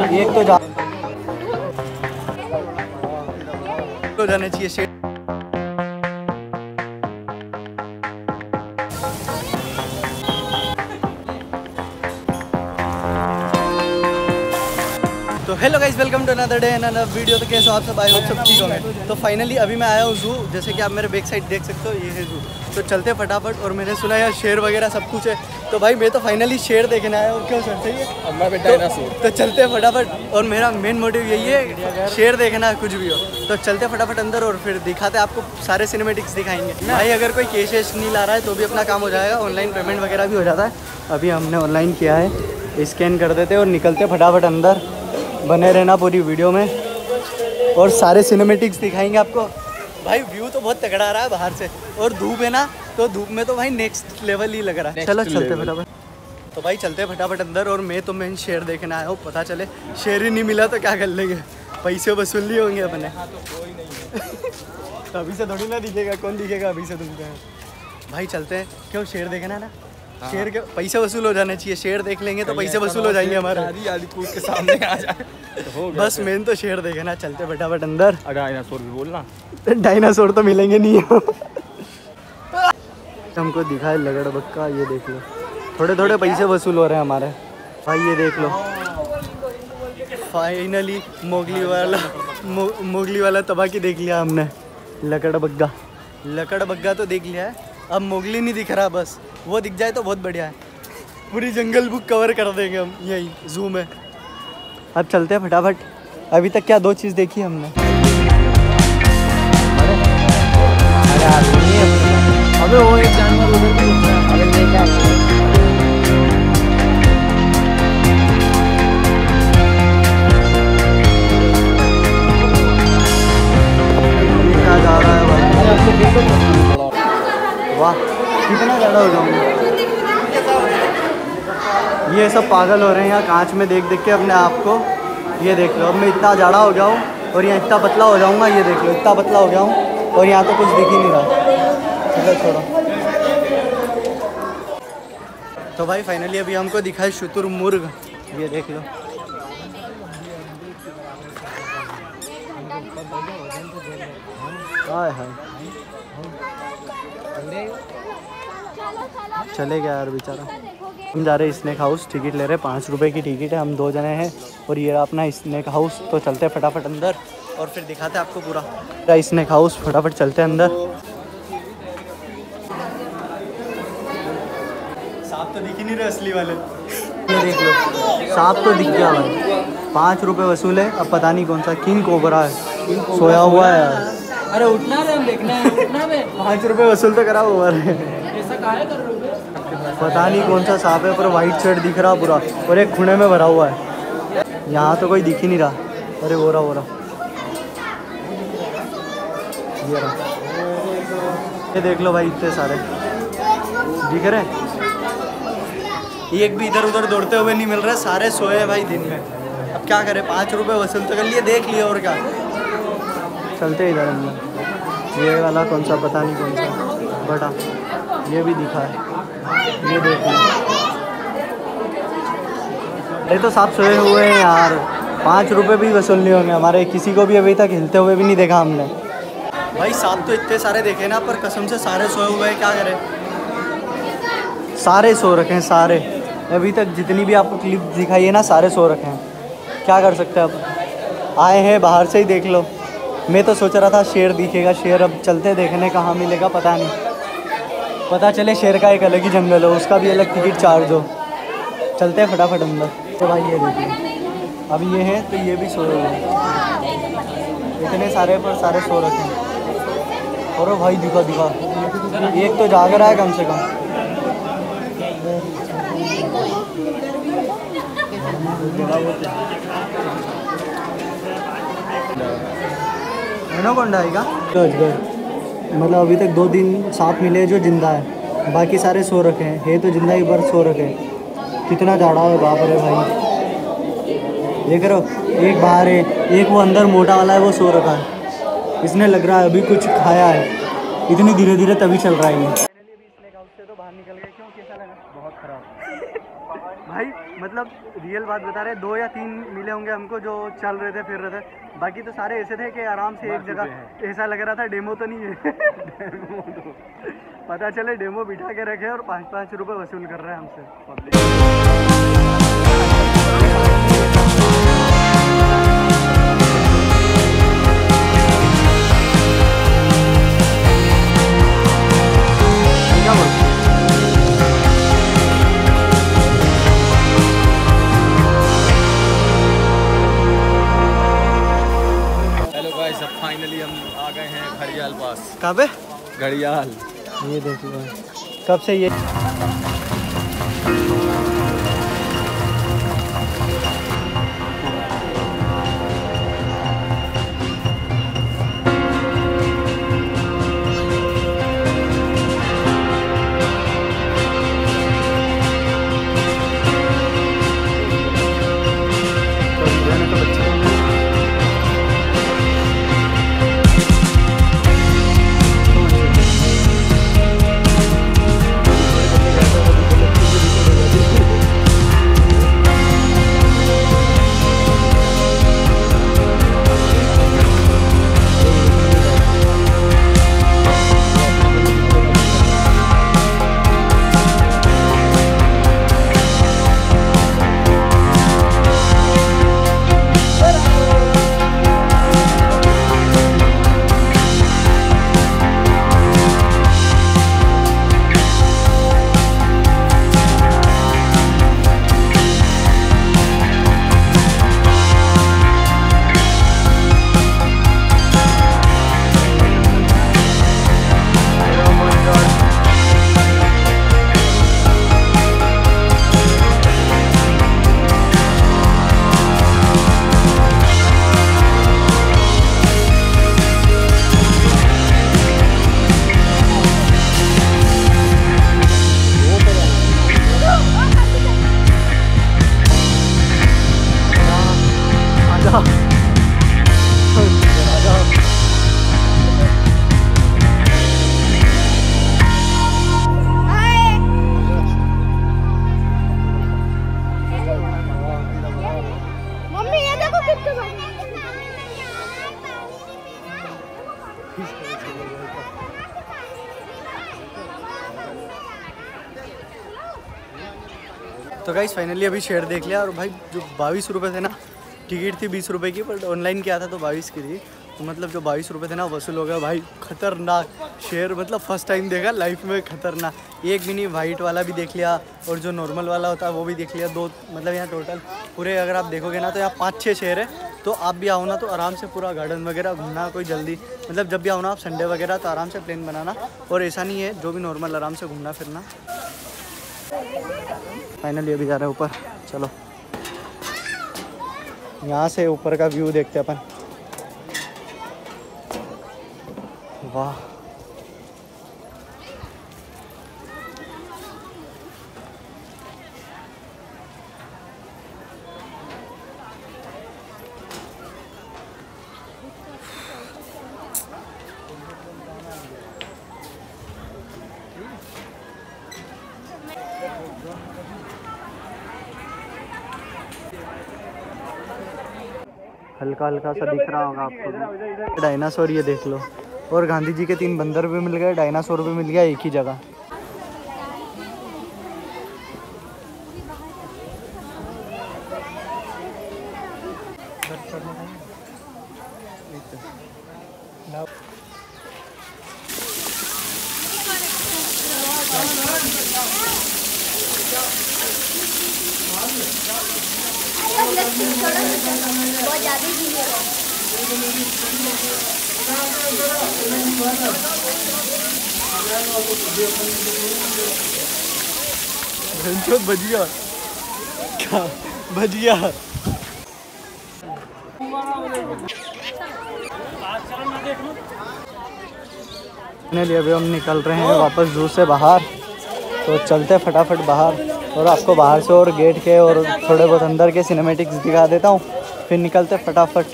एक तो जा तो जाना चाहिए तो hello guys welcome to another day and another video तो कैसे हो आप सब? आए हो सब ठीक होंगे। तो फाइनली अभी मैं आया हूँ जू जैसे कि आप मेरे बैक साइड देख सकते हो, ये है जू तो चलते फटाफट और मैंने सुना यार शेर वगैरह सब कुछ है। तो भाई मैं तो फाइनली शेर देखने आया हूँ क्यों सर सही है? अब मैं बेटा डायनासोर तो चलते फटाफट और मेरा मेन मोटिव यही है शेर देखना कुछ भी हो। तो चलते फटाफट अंदर और फिर दिखाते आपको सारे सिनेमेटिक्स दिखाएँगे। भाई अगर कोई केश वेश नहीं ला रहा है तो भी अपना काम हो जाएगा ऑनलाइन पेमेंट वगैरह भी हो जाता है। अभी हमने ऑनलाइन किया है स्कैन कर देते और निकलते फटाफट अंदर। बने रहना पूरी वीडियो में। और सारे सिनेमेटिक्स दिखाएँगे आपको। भाई व्यू तो बहुत तगड़ा आ रहा है बाहर से। और धूप है ना तो धूप में तो भाई नेक्स्ट लेवल ही लग रहा है। चलो चलते. फटाफट। तो भाई चलते फटाफट अंदर और मैं तो मैं शेर देखना आया हूँ पता चले। शेर ही नहीं मिला तो क्या कर लेंगे? पैसे वसूल लिए होंगे अपने। तो अभी से थोड़ी ना दिखेगा कौन दिखेगा अभी से तुमको भाई चलते हैं। क्यों शेर देखना है ना? शेर के पैसे वसूल हो जाने चाहिए। शेर देख लेंगे तो पैसे वसूल हो जाएँगे हमारे। कूद के सामने आ जाए। तो हो बस मेन तो शेर देखना चलते फटाफट अंदर। डायनासोर भी बोलना। डायनासोर तो मिलेंगे नहीं। हमको दिखाए लगड़ बक्का ये देख लो। थोड़े थोड़े पैसे वसूल हो रहे हैं हमारे। भाई ये देख लो। फाइनली मोगली वाला मोगली वाला तबाकी देख लिया हमने। लकड़ बग्गा लकड़ बग्गा तो देख लिया है। अब मोगली नहीं दिख रहा, बस। वो दिख जाए तो बहुत बढ़िया है। पूरी जंगल बुक कवर कर देंगे हम। यही जू में अब चलते हैं फटाफट। अभी तक क्या दो चीज़ देखी हमने? अबे वो एक जानवर उधर जा रहा है। भाई वाह, कितना ज़्यादा हो जाऊँगा। ये सब पागल हो रहे हैं यहाँ कांच में देख देख के अपने आप को। ये देख लो, अब मैं इतना जाड़ा हो गया हूँ, और यहाँ इतना पतला हो जाऊँगा, ये देख लो, इतना पतला हो गया हूँ, और यहाँ तो कुछ दिख ही नहीं रहा। छोड़ो। तो भाई फाइनली अभी हमको दिखाई शुतुर मुर्ग। ये देख लो। हाय हाय। चले गया यार बेचारा। हम जा रहे हैं स्नैक हाउस टिकट ले रहे हैं पाँच रुपये की टिकट है हम दो जने हैं और ये अपना स्नैक हाउस तो चलते हैं फटाफट अंदर और फिर दिखाते हैं आपको पूरा। स्नैक हाउस फटाफट चलते हैं अंदर। सांप तो दिख ही नहीं रहे असली वाले। देख लो सांप तो दिख गया पाँच रुपए वसूल है अब पता नहीं कौन सा किंग कोबरा है। सोया हुआ है यार। अरे उठना रे हम देखना है उठना बे पाँच रुपए वसूल तो करा हुआ है। ऐसा काहे कर पता नहीं कौन सा सांप है पर वाइट शर्ट दिख रहा पूरा और एक खुणे में भरा हुआ है। यहाँ तो कोई दिख ही नहीं रहा। अरे वो रहा वो रहा। ये रहा। ये देख लो भाई इतने सारे। दिख रहे एक भी इधर उधर दौड़ते हुए नहीं मिल रहे सारे सोए हैं भाई दिन में। अब क्या करें पाँच रुपए वसूल तो कर लिए देख लिए और क्या। चलते इधर अंदर ये वाला कौन सा, पता नहीं कौन सा। बटा ये भी दिखा है। ये देख अरे तो साफ़ सोए हुए हैं यार। पाँच रुपए भी वसूल नहीं होंगे। हमारे किसी को भी अभी तक हिलते हुए भी नहीं देखा हमने। भाई सांप तो इतने सारे देखे ना, पर कसम से सारे सोए हुए हैं, क्या करें? सारे सो रखे हैं, सारे। अभी तक जितनी भी आपको क्लिप दिखाई है ना, सारे सो रखे हैं। क्या कर सकते हैं अब आए हैं, बाहर से ही देख लो। मैं तो सोच रहा था शेर दिखेगा, शेर अब चलते देखने कहाँ मिलेगा, पता नहीं। पता चले शेर का एक अलग ही जंगल हो, उसका भी अलग टिकट चार्ज हो। चलते हैं फटाफट अंदर तो भाई ये देखिए अब ये है तो ये भी सो रहे हैं। इतने सारे पर सारे सो रखे हैं। और भाई, दिखा दिखा। एक तो जाग रहा है कम से कम। एनाकोंडा आएगा मतलब अभी तक दो दिन सांप मिले जो ज़िंदा है। बाकी सारे सो रखे हैं। है तो ज़िंदा ही पर सो रखे हैं। कितना जाड़ा है बाप रे भाई। देख रहे हो एक बाहर है एक वो अंदर मोटा वाला है वो सो रखा है। इसने लग रहा है अभी कुछ खाया है। इतनी धीरे धीरे तभी चल रहा है ये। तो बाहर निकल गए। क्यों कैसा लगा? बहुत खराब। भाई मतलब रियल बात बता रहे दो या तीन मिले होंगे हमको जो चल रहे थे फिर रहे थे। बाकी तो सारे ऐसे थे कि आराम से एक जगह ऐसा लग रहा था डेमो तो नहीं है। डेमो तो। पता चले डेमो बिठा के रखे और पाँच पाँच रुपये वसूल कर रहे हैं हमसे। कहाँ पे घड़ियाल। ये देख कब से ये तो गाइस फाइनली अभी शेयर देख लिया और भाई, जो बाईस रुपये थे ना टिकट थी बीस रुपये की बट ऑनलाइन किया था तो बाईस की थी। तो मतलब जो बाईस रुपये थे ना, वसूल हो गया। भाई, खतरनाक शेयर मतलब फ़र्स्ट टाइम देखा लाइफ में खतरनाक। एक भी नहीं वाइट वाला भी देख लिया और जो नॉर्मल वाला होता है, वो भी देख लिया। दो मतलब यहाँ टोटल पूरे अगर आप देखोगे ना तो यहाँ पाँच छः शेयर है। तो आप भी आओ ना तो आराम से पूरा गार्डन वगैरह घूमना कोई जल्दी। मतलब जब भी आओ ना, आप संडे वगैरह तो आराम से प्लान बनाना। और ऐसा नहीं है, जो भी नॉर्मल आराम से घूमना फिरना फाइनली अभी जा रहे हैं ऊपर। चलो। यहाँ से ऊपर का व्यू देखते अपन। वाह। हल्का हल्का सा दिख रहा होगा आपको डायनासोर ये देख लो। और गांधी जी के तीन बंदर भी मिल गए डायनासोर भी मिल गया एक ही जगह। घंचोत क्या? गया। फाइनली अभी हम निकल रहे हैं वापस जू से बाहर तो चलते फटाफट बाहर। और आपको बाहर से और गेट के और थोड़े बहुत अंदर के सिनेमेटिक्स दिखा देता हूँ। फिर निकलते फटाफट।